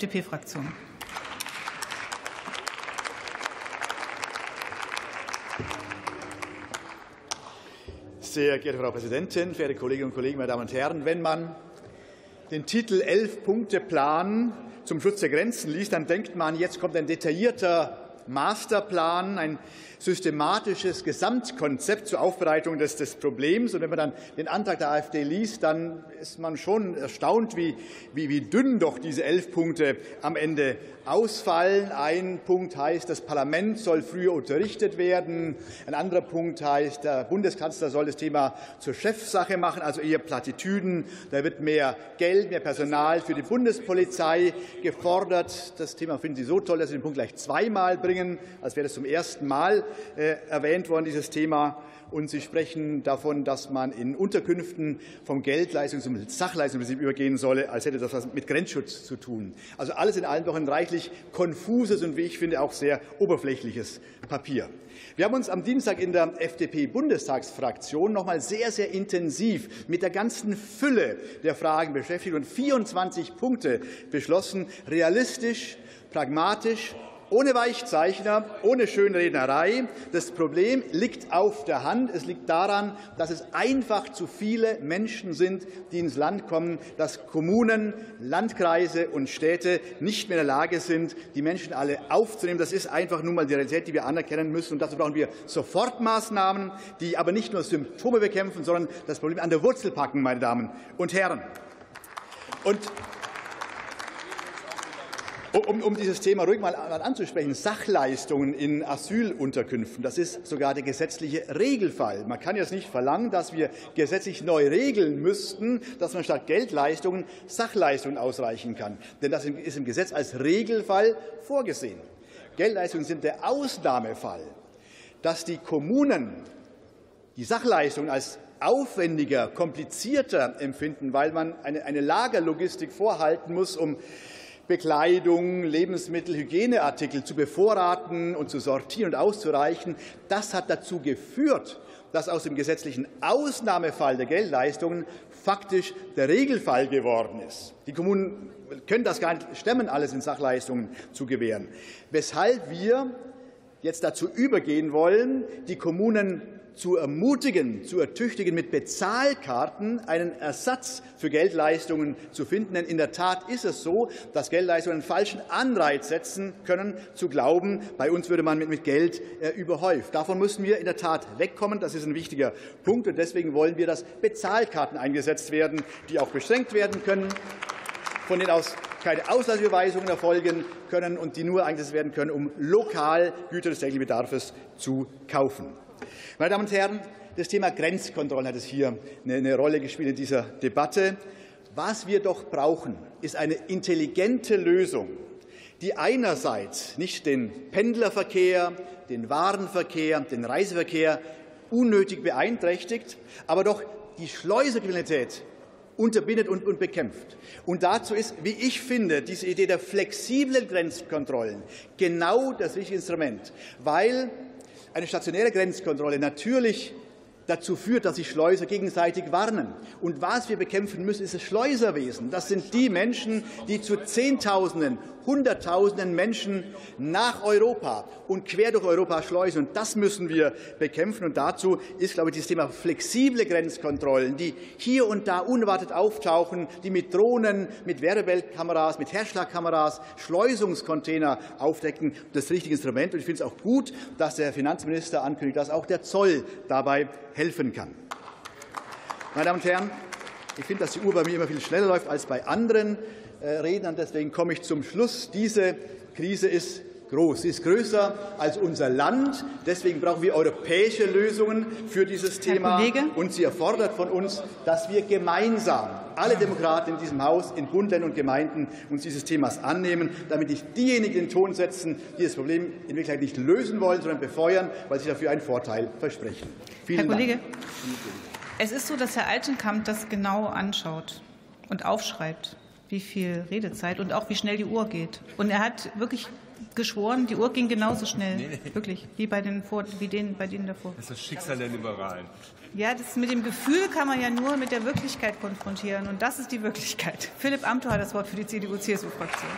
FDP-Fraktion. Sehr geehrte Frau Präsidentin, verehrte Kolleginnen und Kollegen, meine Damen und Herren! Wenn man den Titel Elf-Punkte-Plan zum Schutz der Grenzen liest, dann denkt man, jetzt kommt ein detaillierter Masterplan, ein systematisches Gesamtkonzept zur Aufbereitung des, des Problems. Und wenn man dann den Antrag der AfD liest, dann ist man schon erstaunt, wie, wie, wie dünn doch diese elf Punkte am Ende ausfallen. Ein Punkt heißt, das Parlament soll früher unterrichtet werden. Ein anderer Punkt heißt, der Bundeskanzler soll das Thema zur Chefsache machen, also eher Plattitüden. Da wird mehr Geld, mehr Personal für die Bundespolizei gefordert. Das Thema finden Sie so toll, dass Sie den Punkt gleich zweimal bringen, als wäre das zum ersten Mal äh, erwähnt worden, dieses Thema. Und Sie sprechen davon, dass man in Unterkünften vom Geldleistungs- zum Sachleistungsprinzip übergehen solle, als hätte das was mit Grenzschutz zu tun. Also alles in allem doch ein reichlich konfuses und, wie ich finde, auch sehr oberflächliches Papier. Wir haben uns am Dienstag in der FDP-Bundestagsfraktion noch mal sehr, sehr intensiv mit der ganzen Fülle der Fragen beschäftigt und 24 Punkte beschlossen, realistisch, pragmatisch ohne Weichzeichner, ohne Schönrednerei. Das Problem liegt auf der Hand. Es liegt daran, dass es einfach zu viele Menschen sind, die ins Land kommen, dass Kommunen, Landkreise und Städte nicht mehr in der Lage sind, die Menschen alle aufzunehmen. Das ist einfach nun mal die Realität, die wir anerkennen müssen. Und dazu brauchen wir Sofortmaßnahmen, die aber nicht nur Symptome bekämpfen, sondern das Problem an der Wurzel packen, meine Damen und Herren. Und um, um, dieses Thema ruhig mal anzusprechen, Sachleistungen in Asylunterkünften, das ist sogar der gesetzliche Regelfall. Man kann jetzt nicht verlangen, dass wir gesetzlich neu regeln müssten, dass man statt Geldleistungen Sachleistungen ausreichen kann. Denn das ist im Gesetz als Regelfall vorgesehen. Geldleistungen sind der Ausnahmefall. Dass die Kommunen die Sachleistungen als aufwendiger, komplizierter empfinden, weil man eine, eine Lagerlogistik vorhalten muss, um Bekleidung, Lebensmittel, Hygieneartikel zu bevorraten und zu sortieren und auszureichen. Das hat dazu geführt, dass aus dem gesetzlichen Ausnahmefall der Geldleistungen faktisch der Regelfall geworden ist. Die Kommunen können das gar nicht stemmen, alles in Sachleistungen zu gewähren. Weshalb wir jetzt dazu übergehen wollen, die Kommunen zu ermutigen, zu ertüchtigen, mit Bezahlkarten einen Ersatz für Geldleistungen zu finden. Denn in der Tat ist es so, dass Geldleistungen einen falschen Anreiz setzen können, zu glauben, bei uns würde man mit Geld äh, überhäuft. Davon müssen wir in der Tat wegkommen. Das ist ein wichtiger Punkt. Und deswegen wollen wir, dass Bezahlkarten eingesetzt werden, die auch beschränkt werden können, von denen aus keine Auslandsüberweisungen erfolgen können und die nur eingesetzt werden können, um lokal Güter des täglichen Bedarfs zu kaufen. Meine Damen und Herren, das Thema Grenzkontrollen hat es hier eine Rolle gespielt in dieser Debatte. Was wir doch brauchen, ist eine intelligente Lösung, die einerseits nicht den Pendlerverkehr, den Warenverkehr, den Reiseverkehr unnötig beeinträchtigt, aber doch die Schleuserkriminalität unterbindet und, bekämpft. Und dazu ist, wie ich finde, diese Idee der flexiblen Grenzkontrollen genau das richtige Instrument, weil eine stationäre Grenzkontrolle natürlich dazu führt, dass sich Schleuser gegenseitig warnen. Und was wir bekämpfen müssen, ist das Schleuserwesen. Das sind die Menschen, die zu Zehntausenden, Hunderttausenden Menschen nach Europa und quer durch Europa schleusen. Und das müssen wir bekämpfen. Und dazu ist, glaube ich, dieses Thema flexible Grenzkontrollen, die hier und da unerwartet auftauchen, die mit Drohnen, mit Werbebildkameras, mit Herzschlagkameras Schleusungscontainer aufdecken, das richtige Instrument. Und ich finde es auch gut, dass der Finanzminister ankündigt, dass auch der Zoll dabei helfen kann. Meine Damen und Herren, ich finde, dass die Uhr bei mir immer viel schneller läuft als bei anderen Rednern. Deswegen komme ich zum Schluss. Diese Krise ist groß. Sie ist größer als unser Land. Deswegen brauchen wir europäische Lösungen für dieses Thema. Und sie erfordert von uns, dass wir gemeinsam, alle Demokraten in diesem Haus, in Bund, Ländern und Gemeinden, uns dieses Themas annehmen, damit nicht diejenigen den Ton setzen, die das Problem in Wirklichkeit nicht lösen wollen, sondern befeuern, weil sie dafür einen Vorteil versprechen. Vielen Herr Kollege, Dank. es ist so, dass Herr Altenkamp das genau anschaut und aufschreibt wie viel Redezeit und auch wie schnell die Uhr geht. Und er hat wirklich geschworen, die Uhr ging genauso schnell. Nee, nee. Wirklich, wie bei, den, wie den, bei denen davor. Das ist das Schicksal der Liberalen. Ja, das mit dem Gefühl kann man ja nur mit der Wirklichkeit konfrontieren. Und das ist die Wirklichkeit. Philipp Amthor hat das Wort für die CDU-CSU-Fraktion.